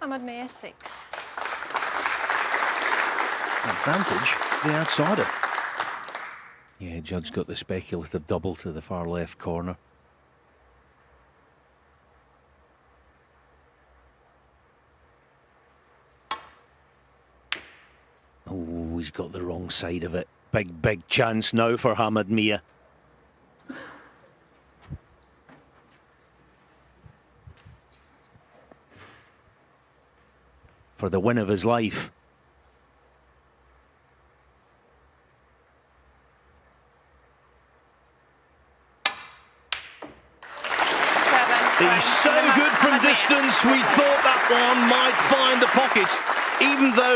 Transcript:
Hammad Miah six. Advantage the outsider. Yeah, Judd's got the speculative double to the far left corner. Oh, he's got the wrong side of it. Big, big chance now for Hammad Miah. For the win of his life. He's so good from distance. We thought that one might find the pockets, even though.